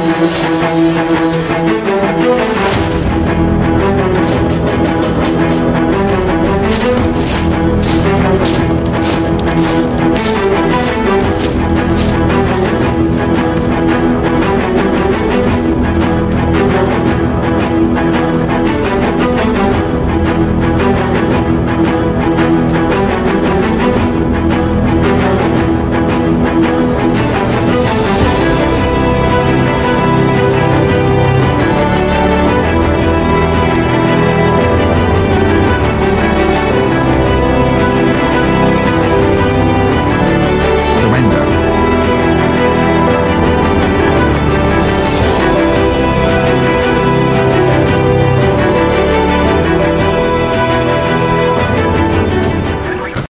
Fight.